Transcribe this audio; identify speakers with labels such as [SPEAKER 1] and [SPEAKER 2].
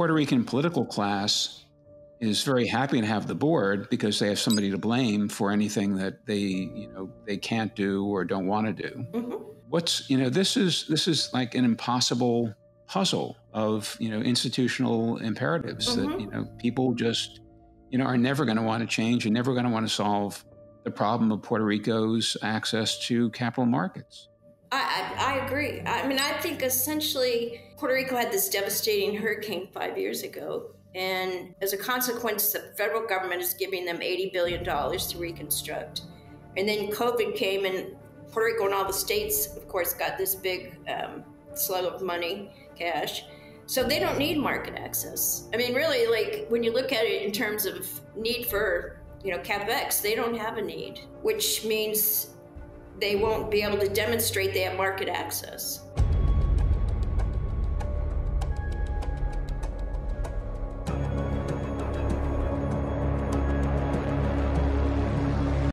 [SPEAKER 1] Puerto Rican political class is very happy to have the board because they have somebody to blame for anything that they, you know, they can't do or don't want to do. Mm-hmm. What's, you know, this is this is like an impossible puzzle of, you know, institutional imperatives mm-hmm. that, you know, people just, you know, are never going to want to change and never going to want to solve the problem of Puerto Rico's access to capital markets.
[SPEAKER 2] I, I, I, agree. I mean, I think essentially Puerto Rico had this devastating hurricane five years ago. And as a consequence, the federal government is giving them $80 billion to reconstruct. And then COVID came, and Puerto Rico and all the states, of course, got this big um, slug of money, cash. So they don't need market access. I mean, really, like when you look at it in terms of need for, you know, capex, they don't have a need, which means they won't be able to demonstrate they have market access.